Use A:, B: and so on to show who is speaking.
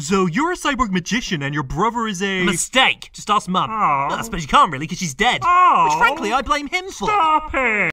A: So you're a cyborg magician and your brother is a...
B: Mistake. Just ask Mum.
A: Oh,
B: Well, I suppose you can't really because she's dead.
A: Oh.
B: Which frankly I blame him for.
A: Stop it!